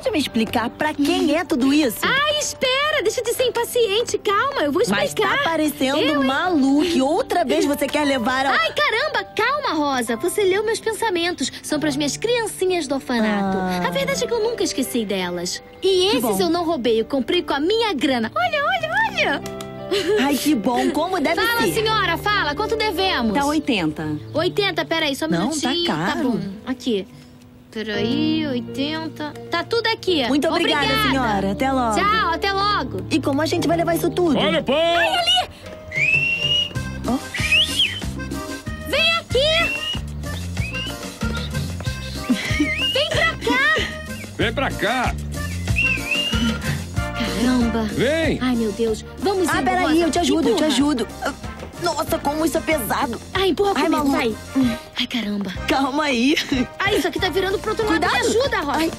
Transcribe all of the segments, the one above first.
pode me explicar pra quem é tudo isso? Ai, espera! Deixa de ser impaciente. Calma, eu vou explicar. Mas tá parecendo Eu, maluco. Outra vez você quer levar a... Ai, caramba! Calma, Rosa. Você leu meus pensamentos. São pras minhas criancinhas do orfanato. Ah. A verdade é que eu nunca esqueci delas. E esses eu não roubei. Eu comprei com a minha grana. Olha, olha, olha! Ai, que bom. Como deve Fala, ser. senhora, fala. Quanto devemos? Tá 80. 80, peraí, só um Não, tá minutinho. caro. bom. Aqui. Peraí, 80. Tá tudo aqui. Muito obrigada, senhora. Até logo. Tchau, até logo. E como a gente vai levar isso tudo? Olha, pô! Vem aqui! Vem pra cá! Vem pra cá! Caramba! Vem! Ai, meu Deus. Vamos Ah, indo, peraí, eu te ajudo, eu te ajudo. Nossa, como isso é pesado. Ai, empurra Ai, comigo, Malu. vai. Ai, caramba. Calma aí. Ai, isso aqui tá virando pro outro lado. Cuidado. Me ajuda, Rosa. Ai.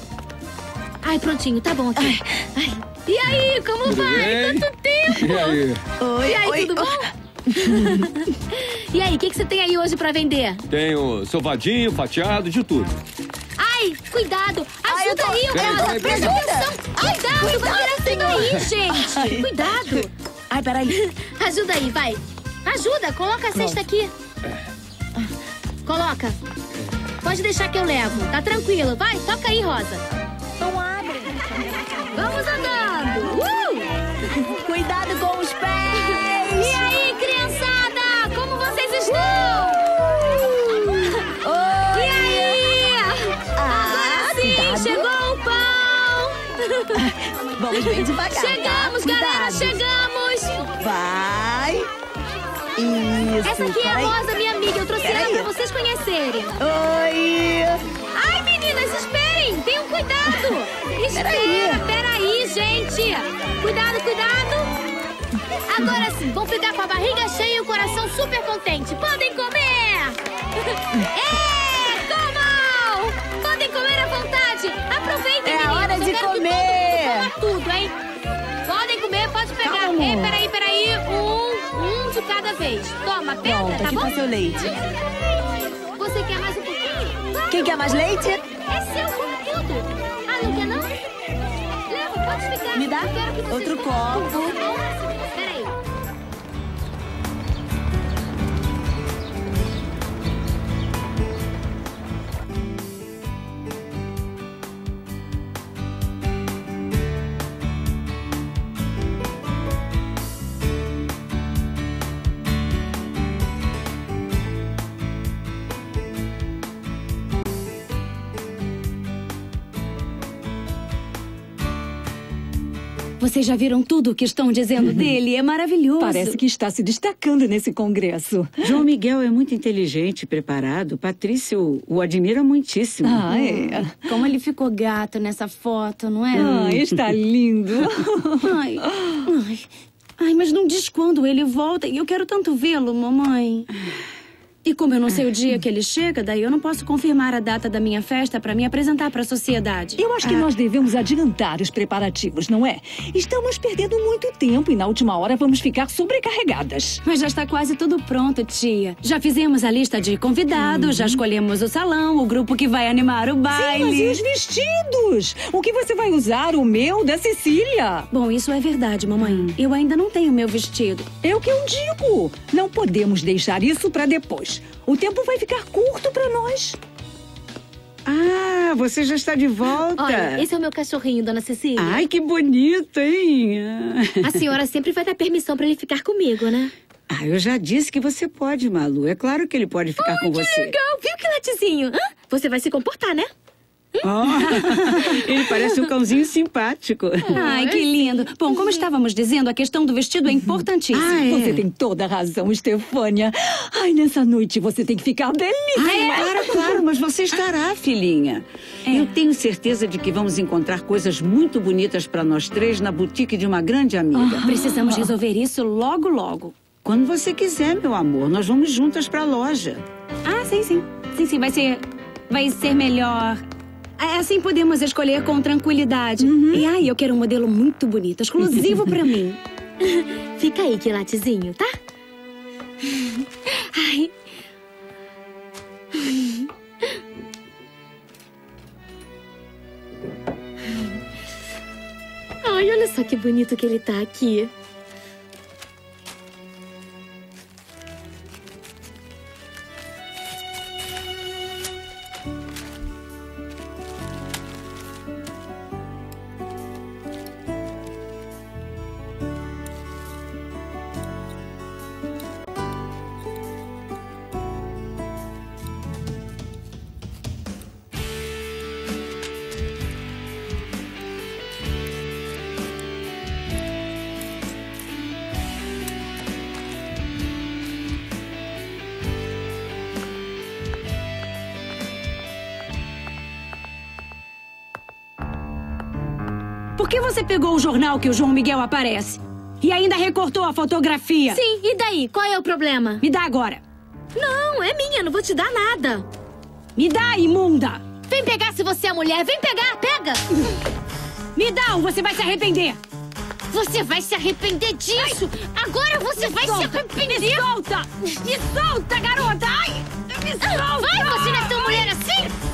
Ai. prontinho, tá bom aqui. Ai. E aí, como Tudo vai? bem? Quanto tempo? E aí? Oi, E aí, oi. tudo bom? e aí, o que, que você tem aí hoje pra vender? Tenho sovadinho, fatiado, de tudo. Ai, cuidado! Ai, Ajuda tô- aí, Rosa! Presta atenção! Cuidado, vai virar isso daí, gente! Ai. Cuidado! Ai, peraí. Ajuda aí, vai! Ajuda, coloca a cesta aqui. Coloca. Pode deixar que eu levo. Tá tranquilo. Vai, toca aí, Rosa. Não abre. Vamos andando! Uh! Cuidado com os E pés. aí, criançada? Como vocês estão? Oi. E aí? Ah, Agora sim, cuidado. chegou o pão! Vamos bem devagar, Chegamos, tá? galera, chegamos! Vai. Isso. Essa aqui é a. Rosa, minha amiga. Eu trouxe ela pra vocês conhecerem. Oi. Ai, meninas, esperem! Tenham cuidado! Espera, Peraí. peraí, gente! Cuidado, cuidado! Agora sim, vão ficar com a barriga cheia e o coração super contente. Podem comer! É! Comam! Podem comer à vontade! Aproveitem, É meninas! hora de que comer. coma tudo, hein? Podem comer, pode pegar. Ei, peraí, peraí. Um, um de cada vez. Toma, pega, Pronto, tá aqui bom? tá seu leite. Você quer mais um pouquinho? Vai. Quem quer mais leite? É seu, come tudo. Ah, não quer não? Leva, pode ficar. Me dá outro copo. tá Vocês já viram tudo o que estão dizendo dele? É maravilhoso. Parece que está se destacando nesse congresso. João Miguel é muito inteligente, preparado. Patrício o admira muitíssimo. Ah, é. Como ele ficou gato nessa foto, não é? Ah, está lindo. Ai, ai, ai, mas não diz quando ele volta. E eu quero tanto vê-lo, mamãe. E como eu não sei o dia que ele chega, daí eu não posso confirmar a data da minha festa para me apresentar para a sociedade. Eu acho que nós devemos adiantar os preparativos, não é? Estamos perdendo muito tempo e na última hora vamos ficar sobrecarregadas. Mas já está quase tudo pronto, tia. Já fizemos a lista de convidados, já escolhemos o salão, o grupo que vai animar o Sim, mas baile. e os vestidos? O que você vai usar? O meu, da Cecília? Bom, isso é verdade, mamãe. Eu ainda não tenho meu vestido. É o que eu digo. Não podemos deixar isso para depois. O tempo vai ficar curto para nós. Ah, você já está de volta. Olha, esse é o meu cachorrinho, dona Cecília. Ai, que bonito, hein? A senhora sempre vai dar permissão para ele ficar comigo, né? Ah, eu já disse que você pode, Malu. É claro que ele pode ficar com você. Legal, viu que latezinho? Hã? Você vai se comportar, né? Ó, ele parece um cãozinho simpático. Ai, que lindo. Bom, como estávamos dizendo, a questão do vestido é importantíssima. Ah, é? Você tem toda a razão, Estefânia. Ai, nessa noite você tem que ficar belíssima. Ai, claro, claro, mas você estará, filhinha. Eu tenho certeza de que vamos encontrar coisas muito bonitas para nós três na boutique de uma grande amiga. Precisamos resolver isso logo, logo. Quando você quiser, meu amor, nós vamos juntas para a loja. Ah, sim, sim. Sim, sim, vai ser. Vai ser melhor. É, Assim podemos escolher com tranquilidade. E ai, eu quero um modelo muito bonito, exclusivo pra mim. Fica aí, que latezinho, tá? Ai. Ai, olha só que bonito que ele tá aqui. Que você pegou o jornal que o João Miguel aparece? E ainda recortou a fotografia? Sim, e daí? Qual é o problema? Me dá agora. Não, é minha, não vou te dar nada. Me dá, imunda! Vem pegar se você é mulher, vem pegar, pega! Me dá ou você vai se arrepender! Você vai se arrepender disso! Agora você vai se solta, arrepender! Me solta! Me solta, garota! Ai! Me solta! Vai, você não é tão mulher assim!